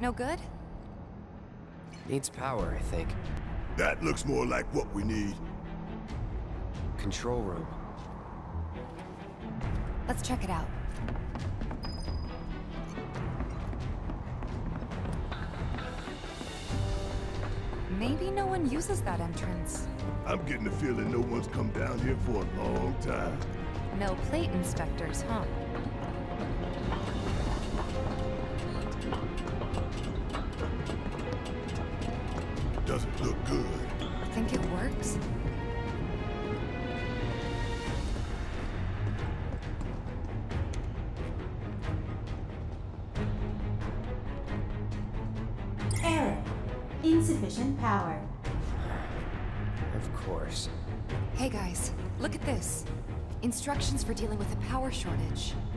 No good? Needs power, I think. That looks more like what we need. Control room. Let's check it out. Maybe no one uses that entrance. I'm getting the feeling no one's come down here for a long time. No plate inspectors, huh?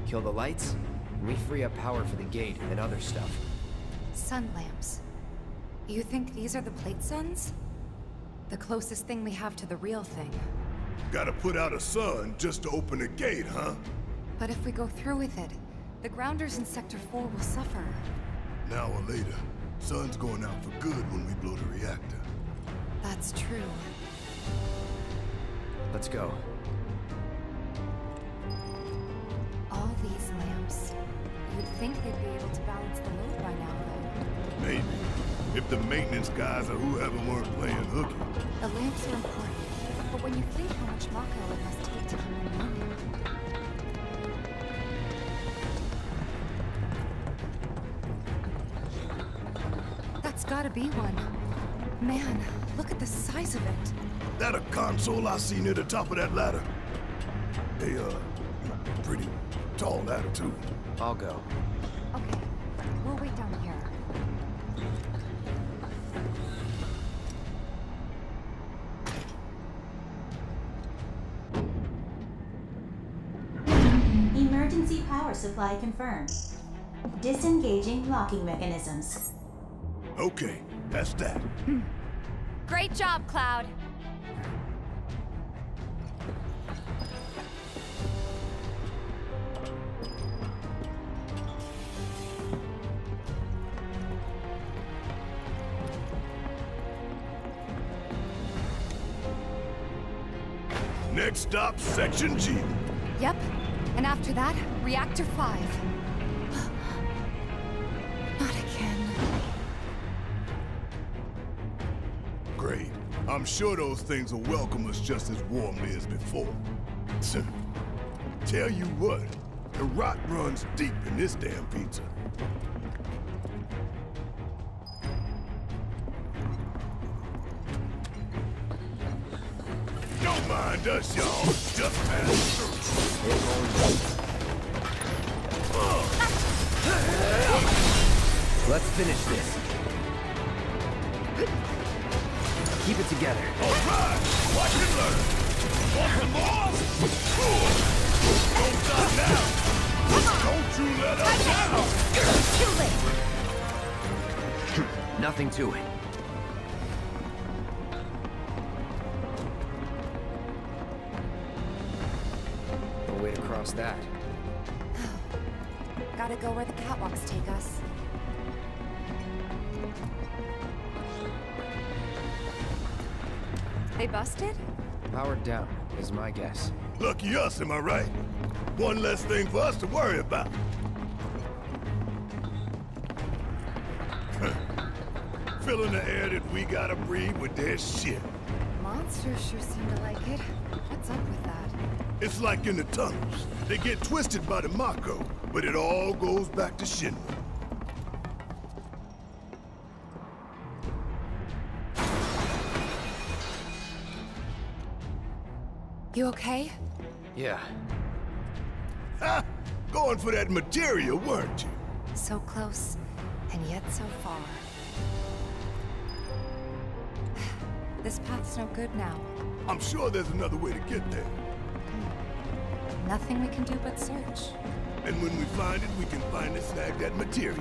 Kill the lights, and we free up power for the gate and other stuff. Sun lamps. You think these are the plate suns? The closest thing we have to the real thing. Gotta put out a sun just to open a gate, huh? But if we go through with it, the grounders in Sector 4 will suffer. Now hour later, sun's going out for good when we blow the reactor. That's true. Let's go. You'd think they'd be able to balance the load by now, though. Maybe. If the maintenance guys or whoever weren't playing hooky. The lamps are important, but when you think how much Mako it must take to keep them running... That's gotta be one. Man, look at the size of it. That a console I see near the top of that ladder? They, uh, pretty tall ladder, too. I'll go. Okay, we'll wait down here. Emergency power supply confirmed. Disengaging locking mechanisms. Okay, that's that. Great job, Cloud. Section G. Yep, and after that, Reactor 5. Not again. Great. I'm sure those things will welcome us just as warmly as before. Tell you what, the rot runs deep in this damn pizza. Don't mind us, y'all. Just pass through. Let's finish this. Keep it together. All right, watch and learn. Want some more? Don't stop now. Don't you let us down. Too late! Nothing to it. No way to that. Gotta go where the catwalks take us. They busted? Powered down, is my guess. Lucky us, am I right? One less thing for us to worry about. Filling the air that we gotta breathe with their shit. Monsters sure seem to like it. What's up with that? It's like in the tunnels. They get twisted by the Mako, but it all goes back to Shinra. You okay? Yeah, Ha! Going for that materia, weren't you? So close, and yet so far. This path's no good now. I'm sure there's another way to get there. Nothing we can do but search. And when we find it, we can finally snag that materia.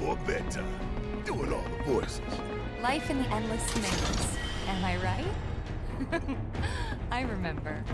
Before bedtime. Doing all the voices. Life in the Endless Maze. Am I right? I remember.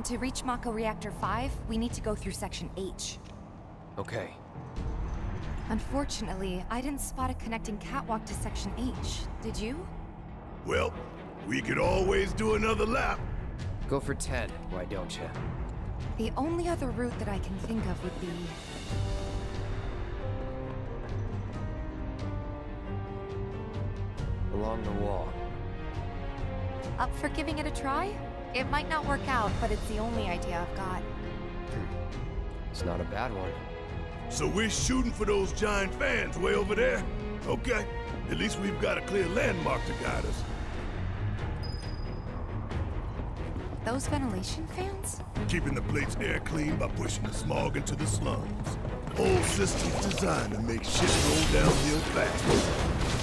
And to reach Mako Reactor 5, we need to go through Section H. Okay. Unfortunately, I didn't spot a connecting catwalk to Section H. Did you? Well, we could always do another lap. Go for 10, why don't you? The only other route that I can think of would be... Along the wall. Up for giving it a try? It might not work out, but it's the only idea I've got. Hmm. It's not a bad one. So we're shooting for those giant fans way over there? Okay. At least we've got a clear landmark to guide us. Those ventilation fans? Keeping the plate's air clean by pushing the smog into the slums. Whole system's designed to make shit roll downhill fast.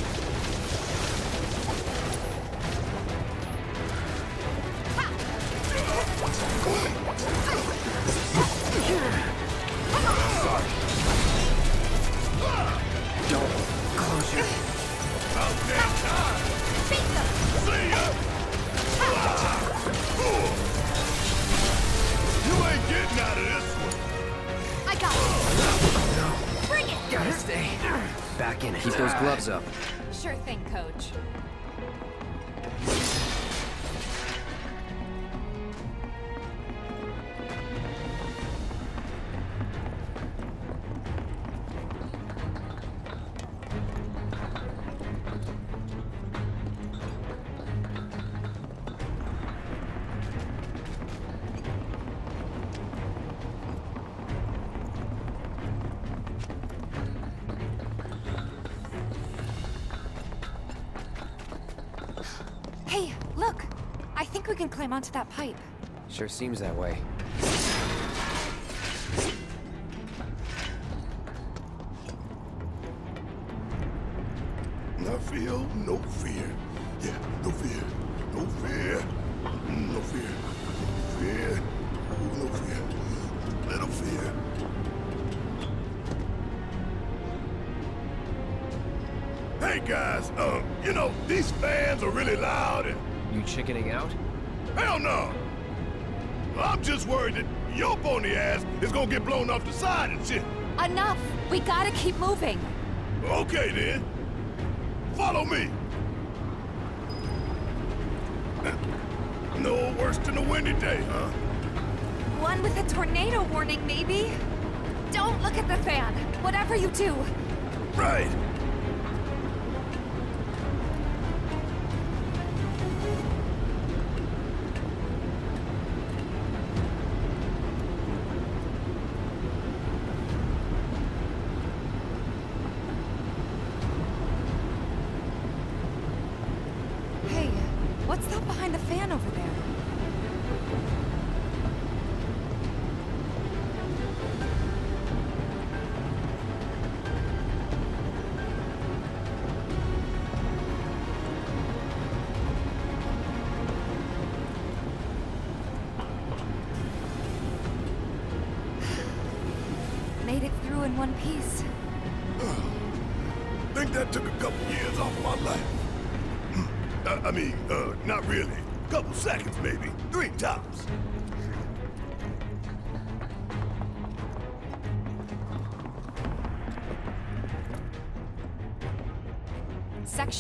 Climb onto that pipe. Sure seems that way. I feel no fear. Yeah, no fear. No fear. Mm, No fear. Fear. No fear. Little fear. Hey guys, um, you know, these fans are really loud and You chickening out? Hell no! I'm just worried that your pony ass is gonna get blown off the side and shit. Enough! We gotta keep moving! Okay then. Follow me. No worse than a windy day, huh? One with a tornado warning, maybe? Don't look at the fan! Whatever you do! Right.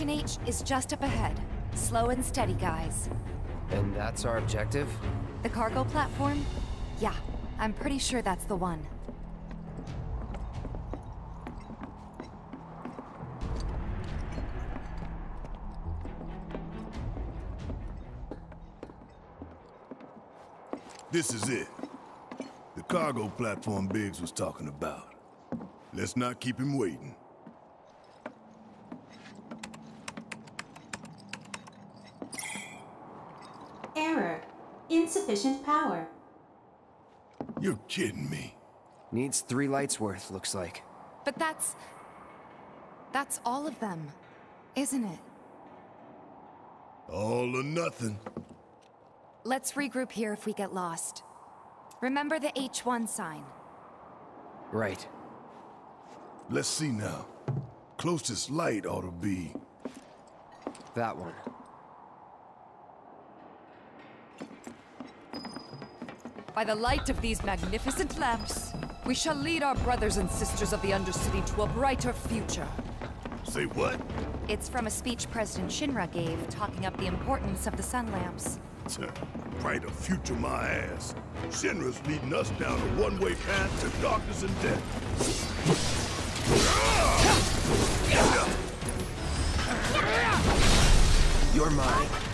Section H is just up ahead. Slow and steady, guys. And that's our objective? The cargo platform? Yeah, I'm pretty sure that's the one. This is it. The cargo platform Biggs was talking about. Let's not keep him waiting. Error. Insufficient power. You're kidding me. Needs three lights worth, looks like. But that's... That's all of them, isn't it? All or nothing. Let's regroup here if we get lost. Remember the H1 sign. Right. Let's see now. Closest light ought to be... That one. By the light of these magnificent lamps, we shall lead our brothers and sisters of the Undercity to a brighter future. Say what? It's from a speech President Shinra gave, talking up the importance of the sun lamps. Tuh, Brighter future my ass. Shinra's leading us down a one-way path to darkness and death. You're mine.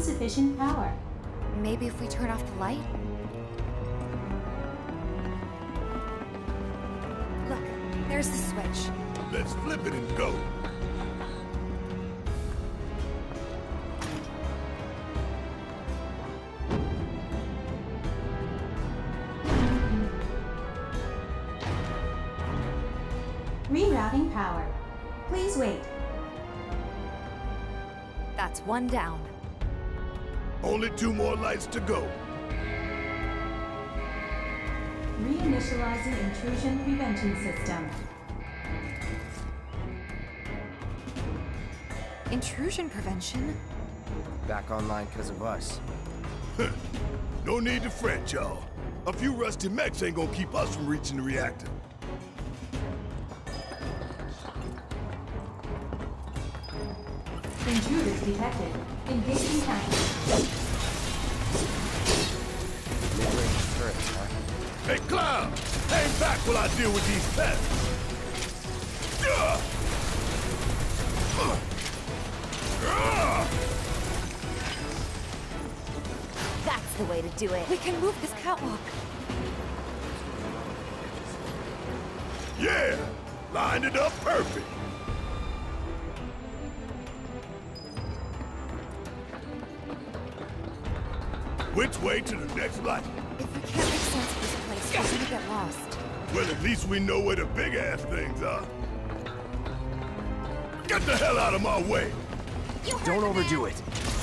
Insufficient power. Maybe if we turn off the light? Look, there's the switch. Let's flip it and go. Rerouting power. Please wait. That's one down. Only two more lights to go. Reinitializing intrusion prevention system. Intrusion prevention? Back online because of us. No need to fret, y'all. A few rusty mechs ain't gonna keep us from reaching the reactor. Intruders detected. Engaging tank. Hey, Cloud! Hang back while I deal with these pests! Ugh! That's the way to do it. We can move this catwalk. Yeah! Lined it up perfect! Which way to the next light? At least we know where the big-ass things are. Get the hell out of my way! Don't overdo it.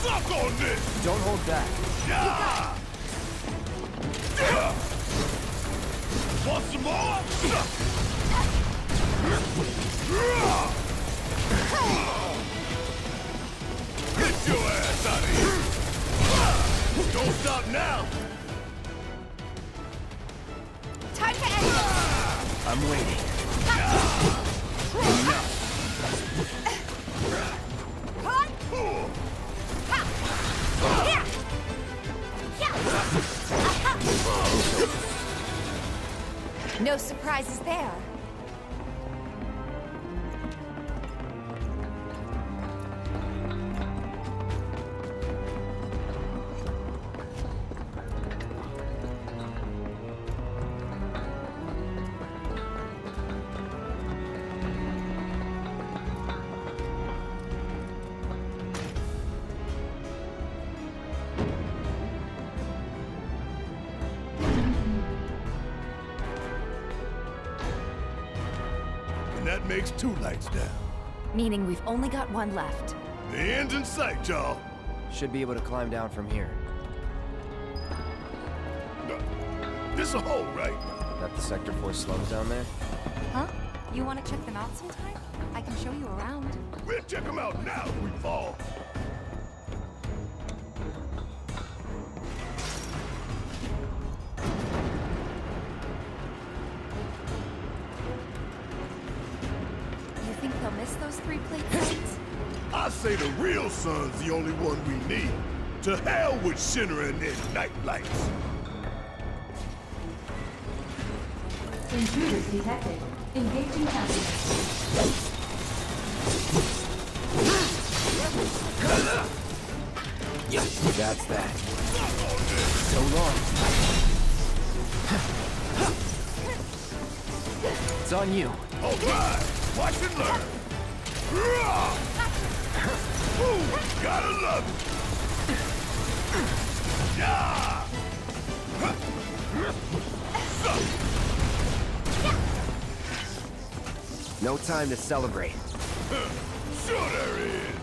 Suck on this! Don't hold back. Yeah! Yeah! Want some more? Get your ass out of here! Don't stop now! to end this! I'm waiting. No surprises there. Only got one left. The end's in sight, y'all. Should be able to climb down from here. This a hole, right? That the Sector 4 slums down there? Huh? You want to check them out sometime? I can show you around. We'll check them out now if we fall. Sun's the only one we need. To hell with Shinra and their night lights. Intruders detected. Engaging counter. That's that. So long. It's on you. All right, watch and learn. No time to celebrate. Sure there is.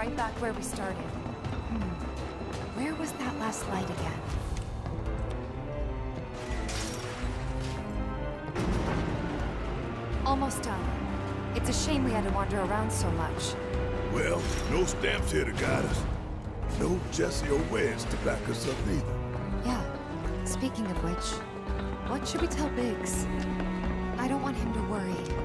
Right back where we started. Hmm. Where was that last light again? Almost done. It's a shame we had to wander around so much. Well, no stamps here to guide us. No Jessie or Wedge to back us up either. Yeah. Speaking of which, what should we tell Biggs? I don't want him to worry.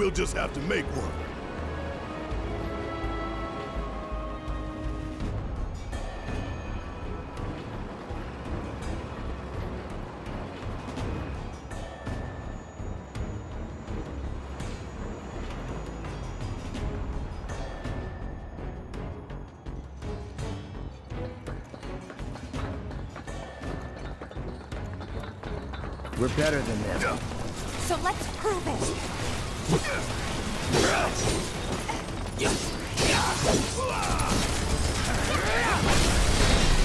We'll just have to make one.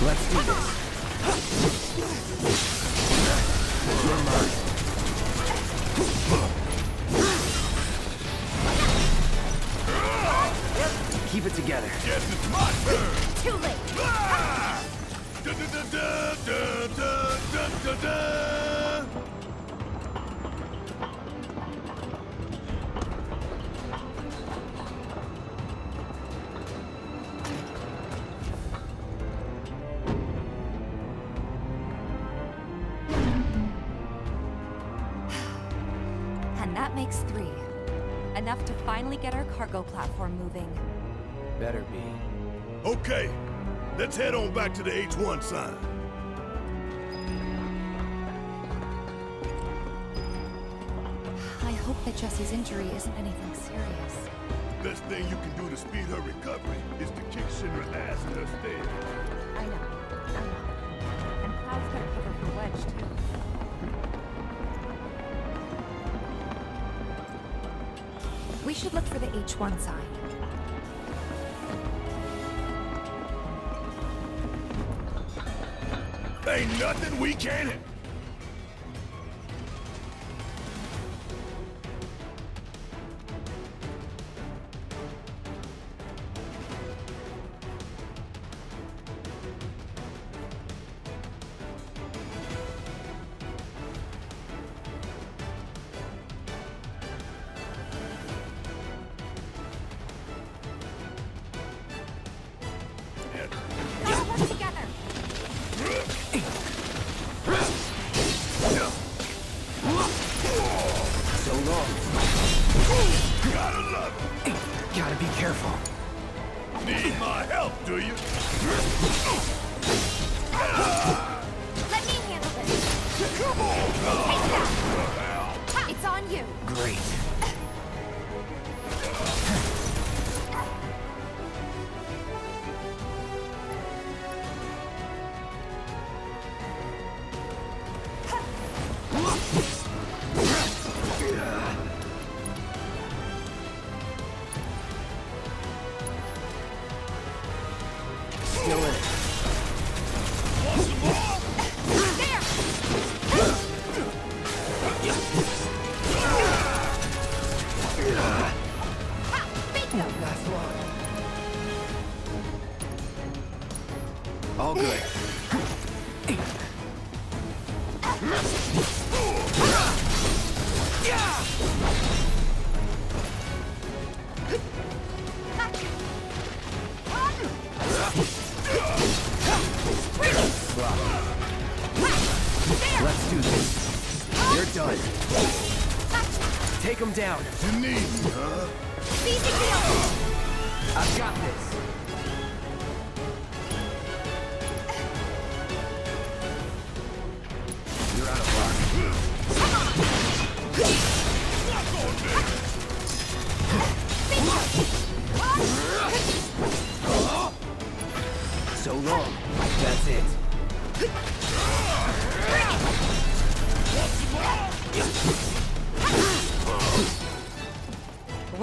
Let's do this. You're mine. Keep it together. Guess it's my turn. Too late. Ah! Da, da, da, da, moving. Better be. Okay, let's head on back to the H1 sign. I hope that Jessie's injury isn't anything serious. Best thing you can do to speed her recovery is to kick Shinra ass in her stead. I know. I know. And Cloud's got cover for Wedge, too. We should look for the H1 sign. weekend down.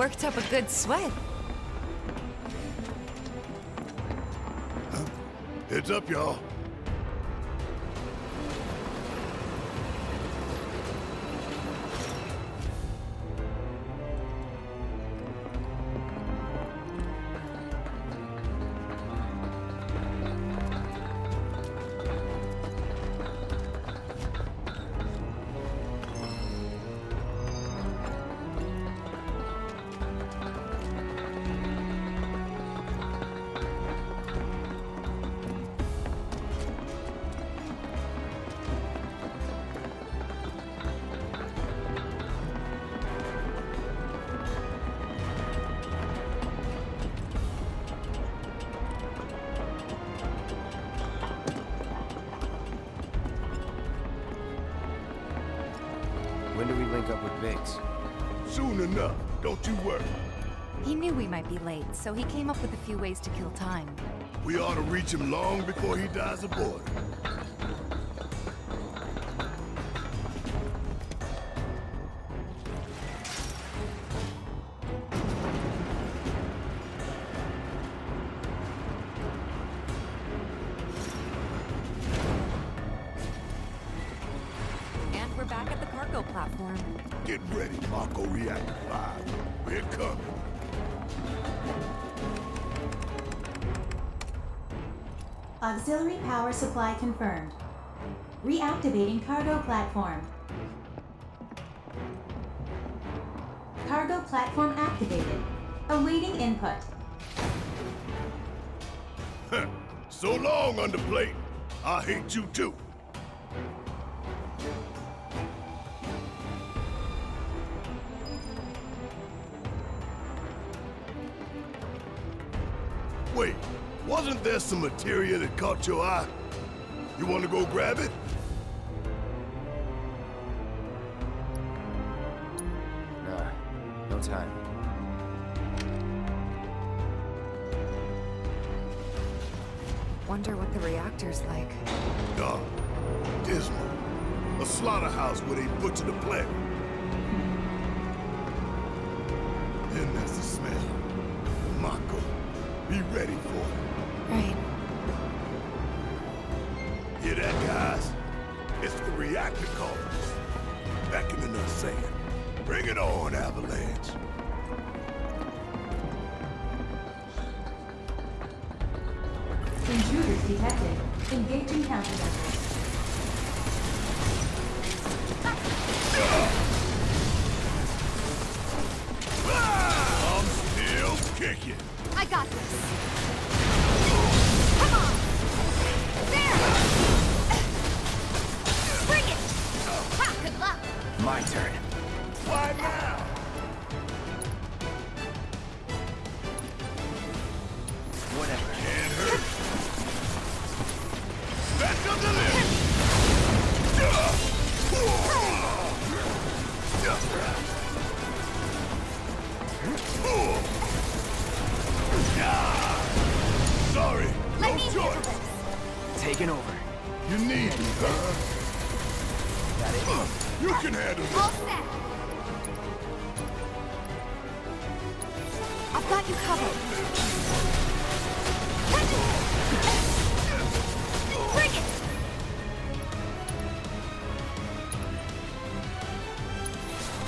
Worked up a good sweat. Heads up, y'all. So he came up with a few ways to kill time. We ought to reach him long before he dies aboard. Supply confirmed. Reactivating cargo platform. Cargo platform activated. Awaiting input. so long, underplate. I hate you too. Wait, wasn't there some materia that caught your eye? You want to go grab it? Nah, no time. Wonder what the reactor's like. Dark, dismal. A slaughterhouse where they butcher the planet. Then there's the smell. Mako. Be ready for it. Right. The us. Beckoning us saying, bring it on, Avalanche. I've got you covered. It!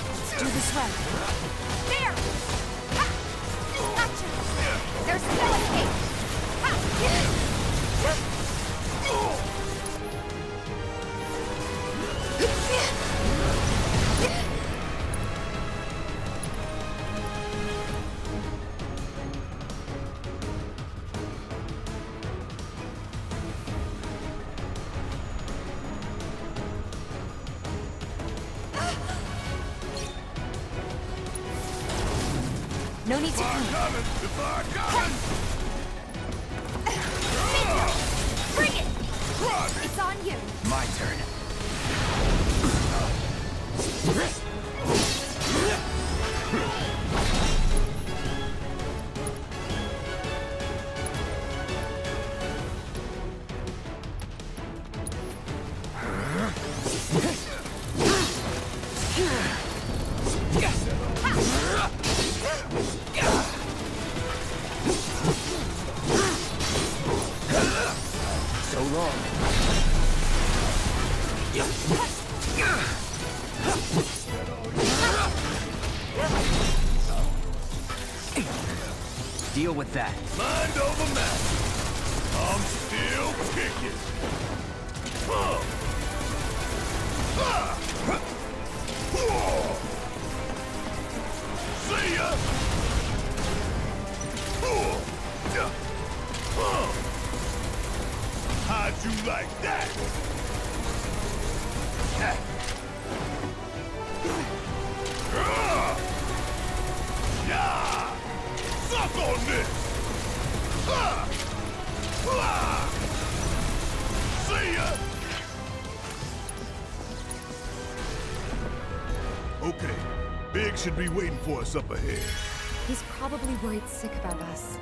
Let's do this right. Should be waiting for us up ahead. He's probably worried sick about us.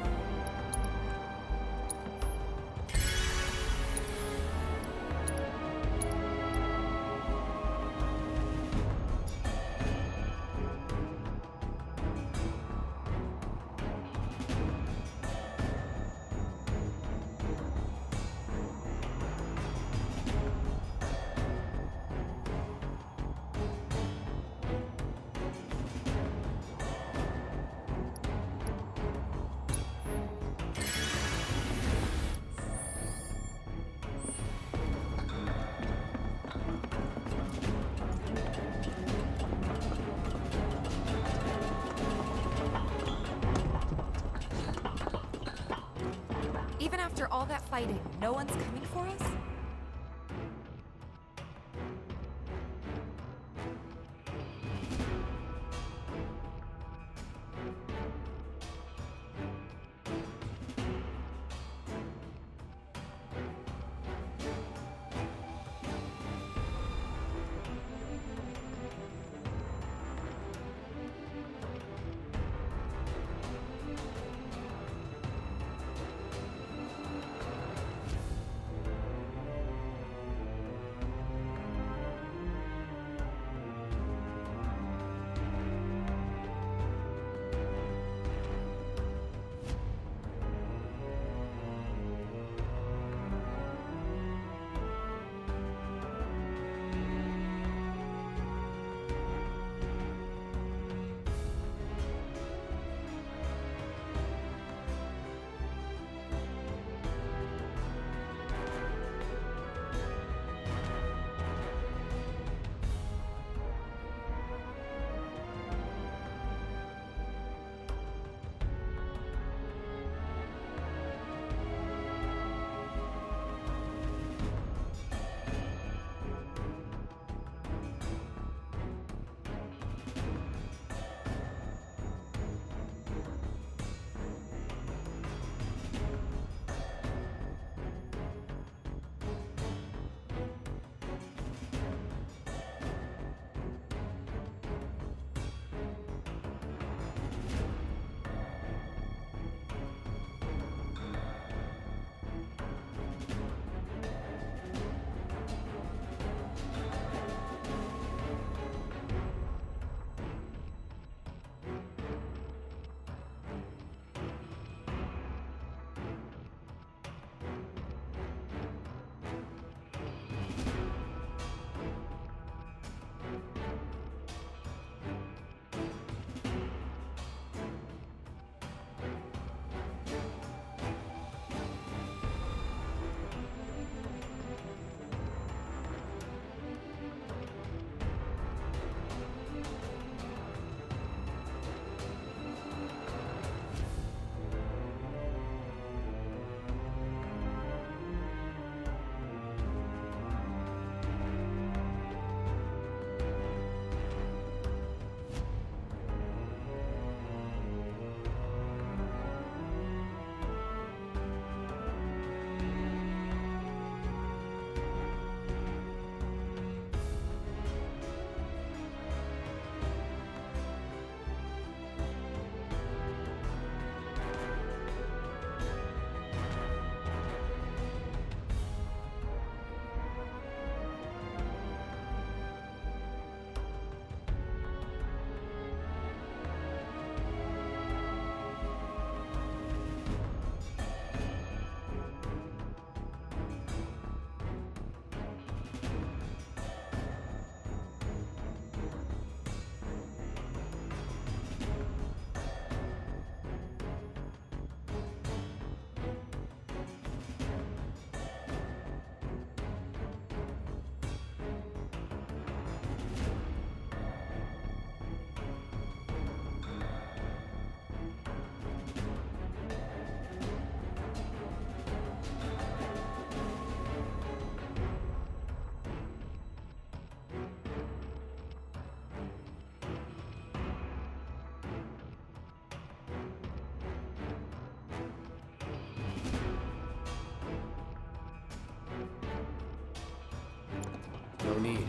Need.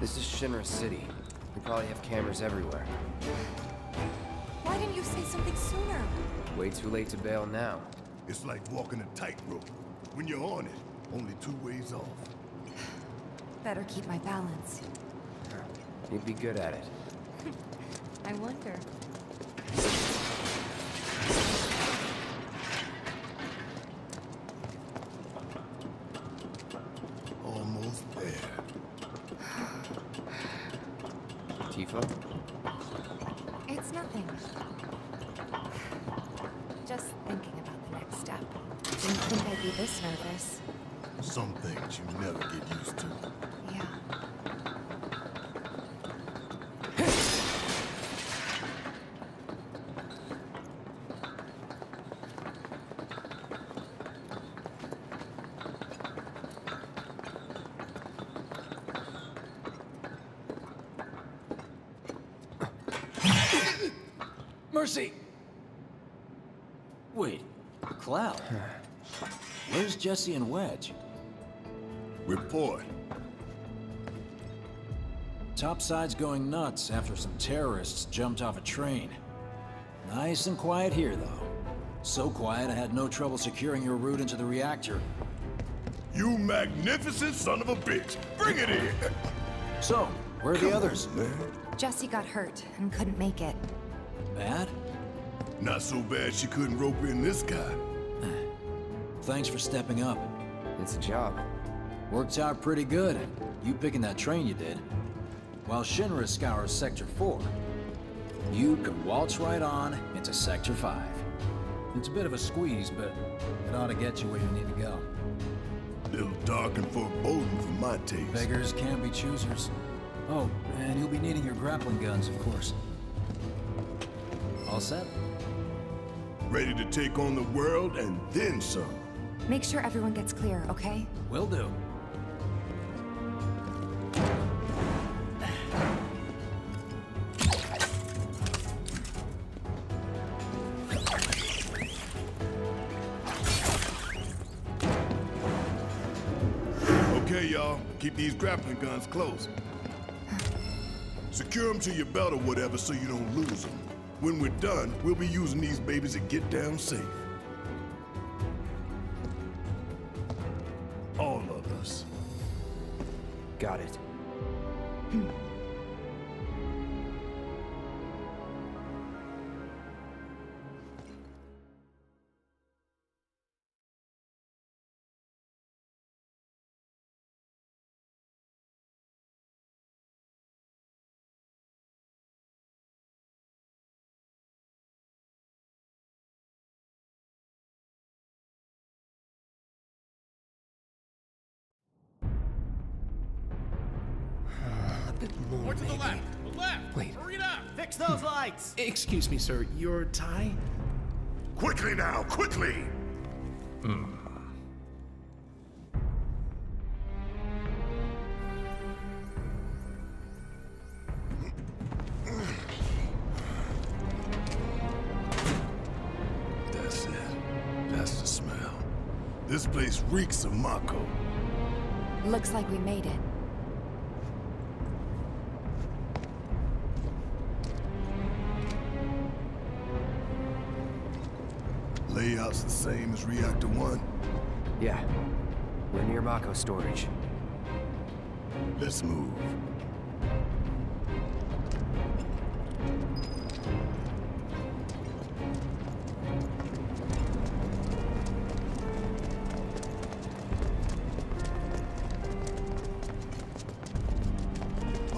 This is Shinra City. We probably have cameras everywhere. Why didn't you say something sooner? Way too late to bail now. It's like walking a tightrope. When you're on it, only two ways off. Better keep my balance. You'd be good at it. I wonder. nervous. Some things you never get used to. Yeah. Mercy! Wait, Cloud? Where's Jessie and Wedge? Report. Topside's going nuts after some terrorists jumped off a train. Nice and quiet here, though. So quiet I had no trouble securing your route into the reactor. You magnificent son of a bitch! Bring it in! So, where are the others? on, man. Jessie got hurt and couldn't make it. Bad? Not so bad she couldn't rope in this guy. Thanks for stepping up. It's a job. Worked out pretty good. You picking that train you did. While Shinra scours Sector 4, you can waltz right on into Sector 5. It's a bit of a squeeze, but it ought to get you where you need to go. Little dark and foreboding for my taste. Beggars can't be choosers. Oh, and you'll be needing your grappling guns, of course. All set? Ready to take on the world and then some. Make sure everyone gets clear, okay? Will do. Okay, y'all. Keep these grappling guns close. Secure them to your belt or whatever so you don't lose them. When we're done, we'll be using these babies to get down safe. Excuse me, sir. Your tie? Quickly now, quickly! That's it. That's the smell. This place reeks of Mako. Looks like we made it. The same as Reactor 1. Yeah. We're near Mako storage. Let's move.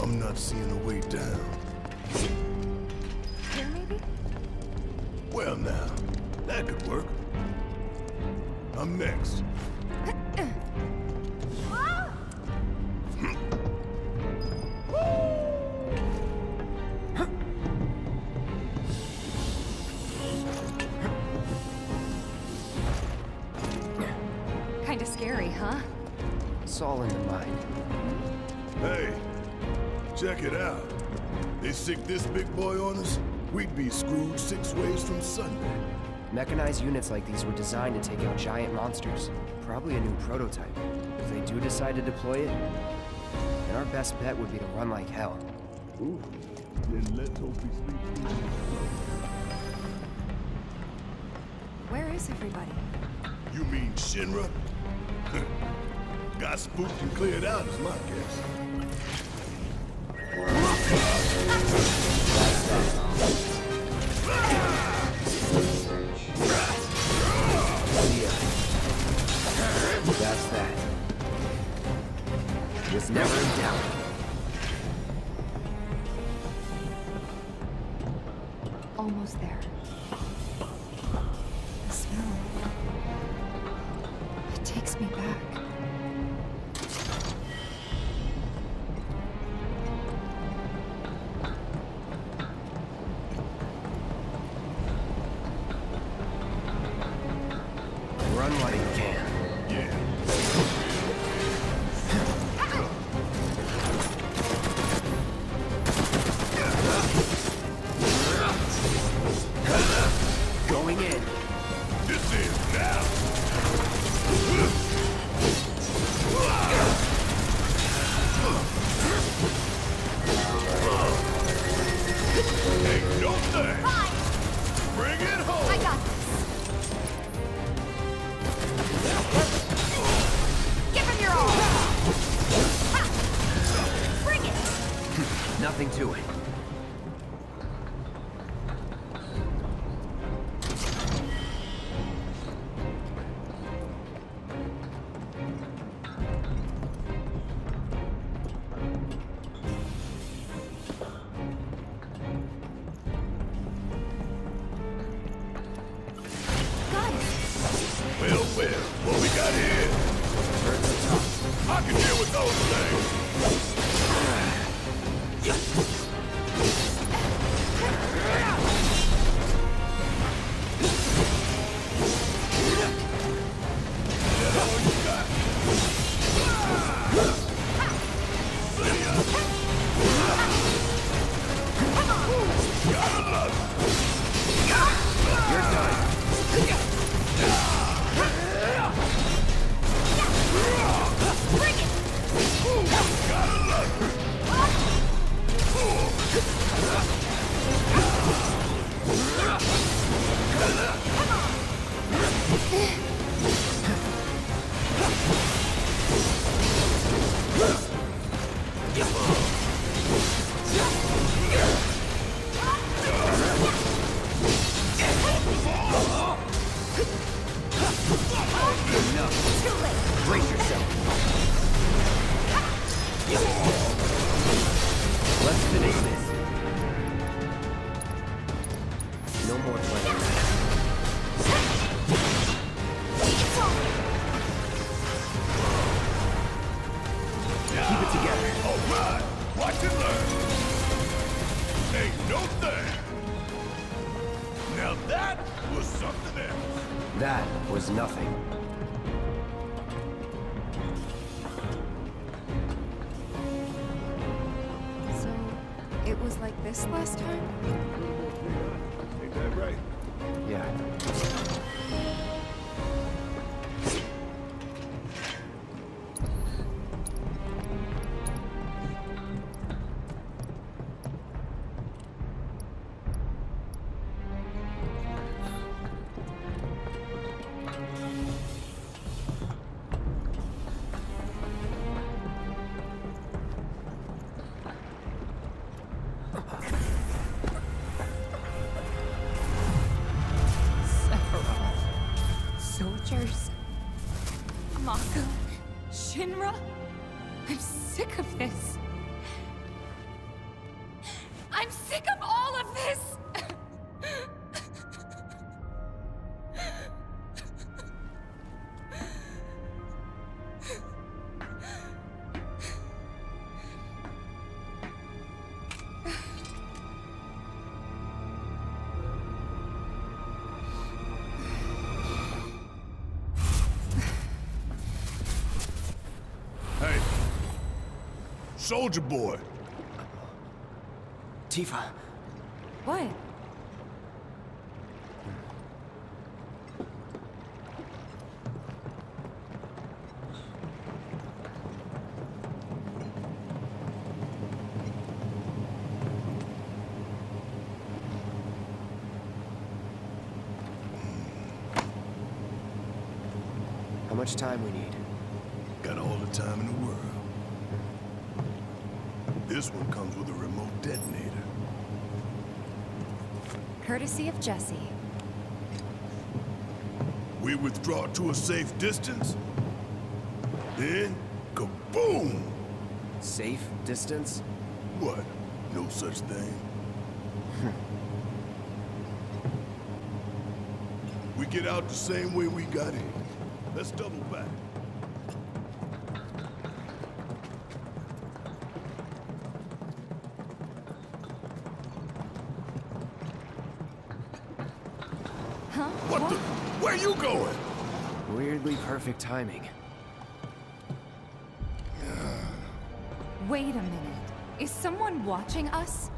I'm not seeing a way down. Sick this big boy on us, we'd be screwed six ways from Sunday. Mechanized units like these were designed to take out giant monsters. Probably a new prototype. If they do decide to deploy it, then our best bet would be to run like hell. Ooh, then let's hope he sleeps. Where is everybody? You mean Shinra? Got spooked and cleared out is my guess. That's enough. Too late. Brace yourself. Less than eight Soldier boy. Tifa. What? courtesy of Jessie. We withdraw to a safe distance, then kaboom! Safe distance? What? No such thing. we get out the same way we got in. Let's double back. timing. Wait a minute. Is someone watching us?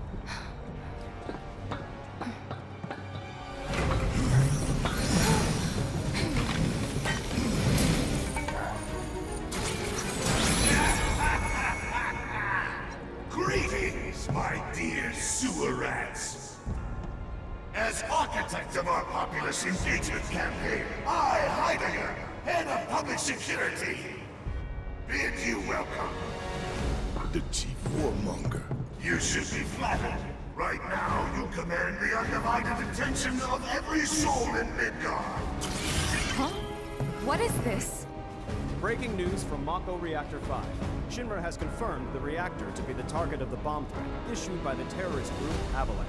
In Midgard. Huh? What is this? Breaking news from Mako Reactor 5. Shinra has confirmed the reactor to be the target of the bomb threat issued by the terrorist group Avalanche.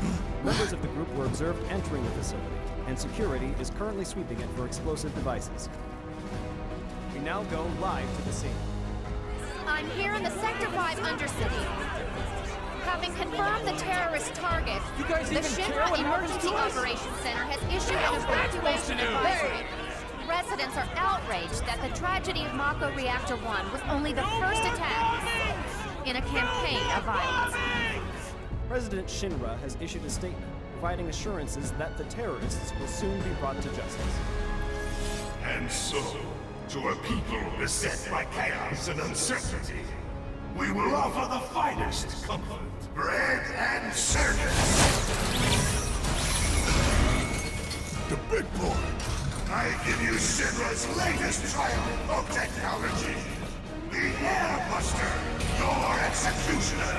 Members of the group were observed entering the facility, and security is currently sweeping it for explosive devices. We now go live to the scene. I'm here in the Sector 5 Undercity. Having confirmed the terrorist target, the Shinra Emergency Operations Center has issued an evacuation advisory. Residents are outraged that the tragedy of Mako Reactor 1 was only the first attack in a campaign of violence. President Shinra has issued a statement providing assurances that the terrorists will soon be brought to justice. And so, to a people beset by chaos and uncertainty, we will offer the finest comfort, bread and circus. The big boy. I give you Shinra's latest triumph of technology. The Airbuster, your executioner.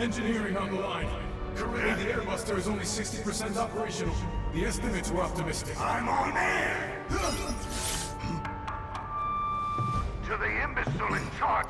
Engineering on the line. Currently, the Airbuster is only 60% operational. The estimates were optimistic. I'm on air! to the imbecile in charge,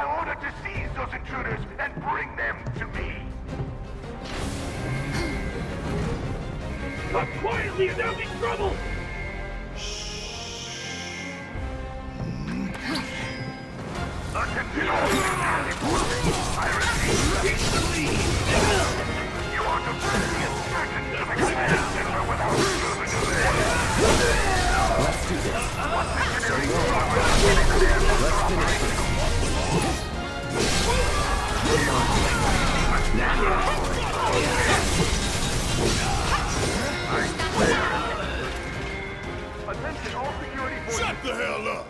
hereby ordered to seize those intruders and bring them to me. Talk quietly or there'll be trouble! I repeat, take the lead. You are to. Let's do this. Let's finish this. Shut the hell up!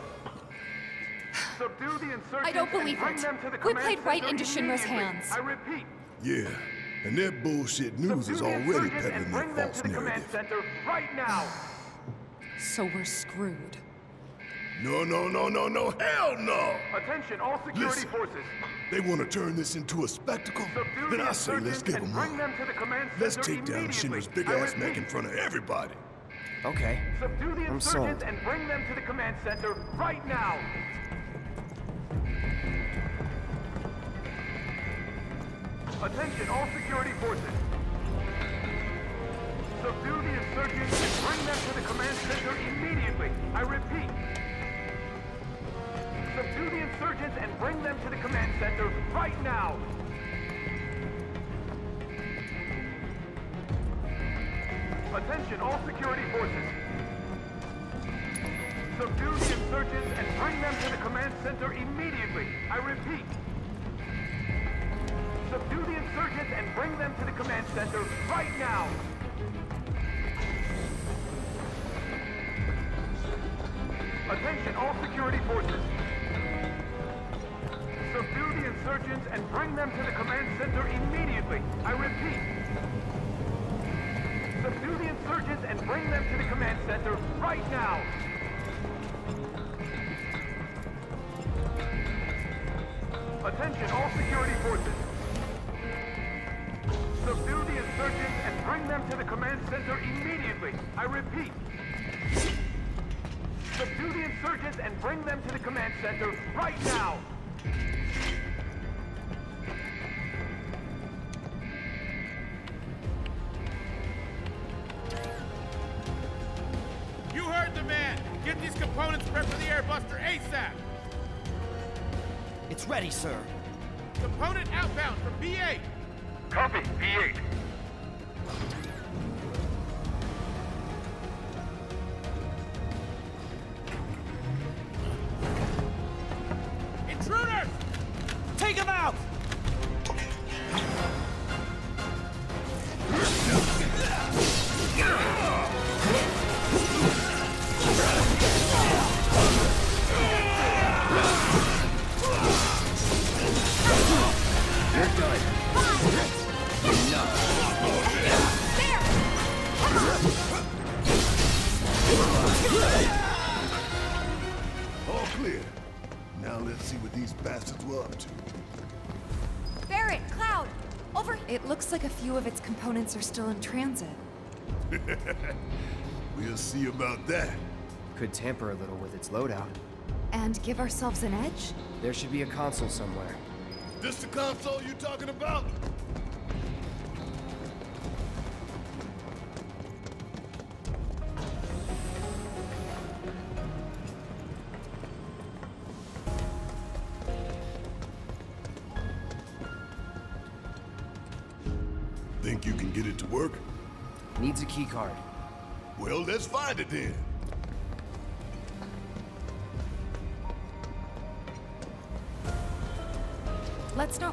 Subdue the insurgents I don't believe it. them to the We played right into Shinra's hands. I repeat, Yeah, and their bullshit news is subdue the already peddling bring their them false to the command narrative. center right now. So we're screwed. No, no, no, no, no, hell no! Attention all security Listen. forces. They want to turn this into a spectacle? Subdue Then I say let's insurgents give them bring one. them to the command Let's take down immediately. Shinra's big I ass neck in front of everybody. Okay. Subdue the I'm insurgents sold. and bring them to the command center right now. Attention all security forces. Subdue the insurgents and bring them to the command center immediately. I repeat. Subdue the insurgents and bring them to the command center right now. Attention all security forces. Subdue the insurgents and bring them to the command center immediately. I repeat. Subdue the insurgents and bring them to the command center right now. Attention all security forces. Subdue the insurgents and bring them to the command center immediately. I repeat. Subdue the insurgents and bring them to the command center right now. Attention all security forces. Subdue the insurgents and bring them to the command center immediately. I repeat. Subdue the insurgents and bring them to the command center right now. You heard the man! Get these components prepped for the airbuster ASAP! It's ready, sir. Component outbound from B8! Copy, B8. Its are still in transit. We'll see about that. Could tamper a little with its loadout. And give ourselves an edge? There should be a console somewhere. This the console you talking about?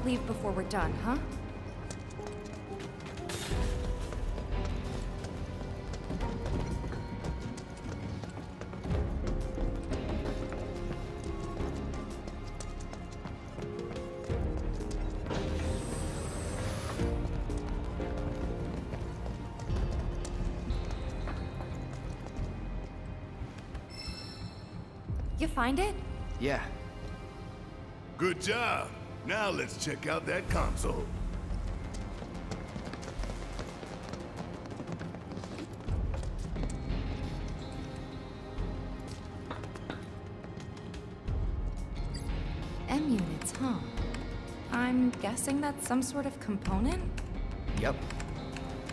Leave before we're done, huh? You find it? Yeah. Good job. Now let's check out that console. M units, huh? I'm guessing that's some sort of component? Yep.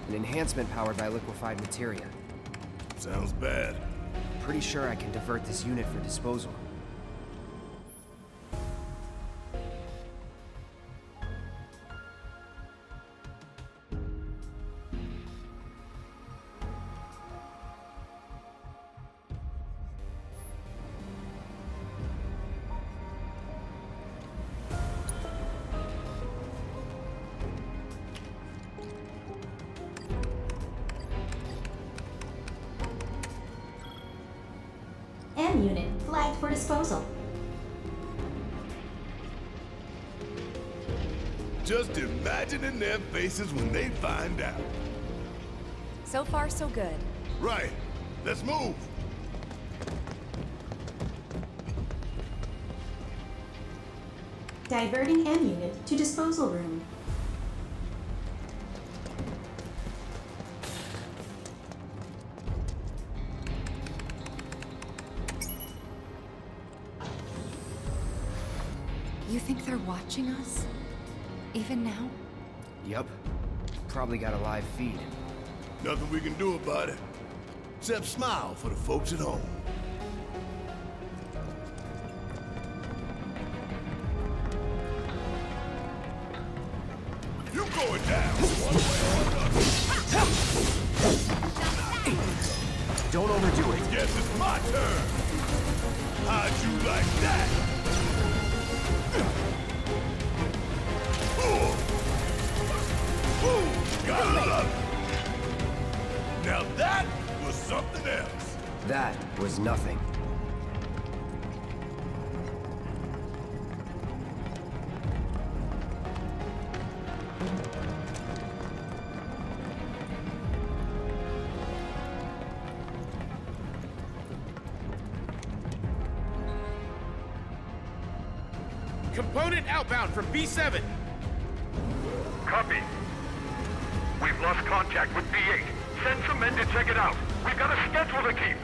An enhancement powered by liquefied materia. Sounds bad. Pretty sure I can divert this unit for disposal. Faces when they find out. So far, so good. Right. Let's move. Diverting M unit to disposal room. You think they're watching us? Even now? Yup. Probably got a live feed. Nothing we can do about it. Except smile for the folks at home. Outbound from B7. Copy. We've lost contact with B8. Send some men to check it out. We've got a schedule to keep.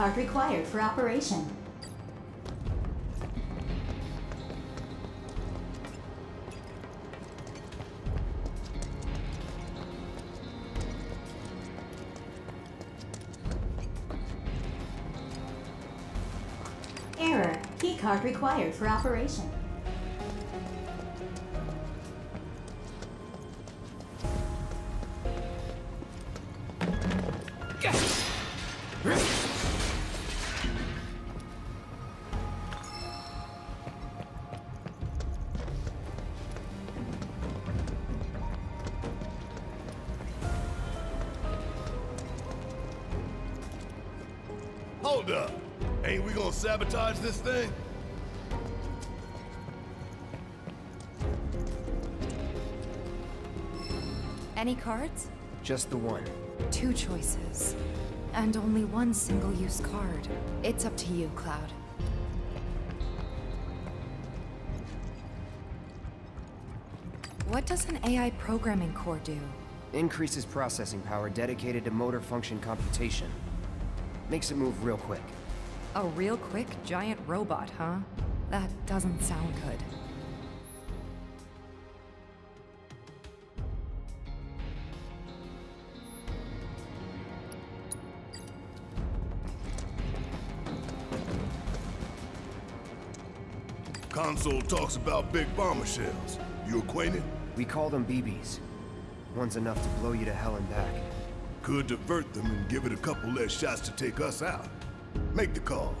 Keycard required for operation. Error. Keycard required for operation. This thing? Any cards? Just the one. Two choices. And only one single-use card. It's up to you, Cloud. What does an AI programming core do? Increases processing power dedicated to motor function computation. Makes it move real quick. A real quick giant robot, huh? That doesn't sound good. Console talks about big bomber shells. You acquainted? We call them BBs. One's enough to blow you to hell and back. Could divert them and give it a couple less shots to take us out. Make the call.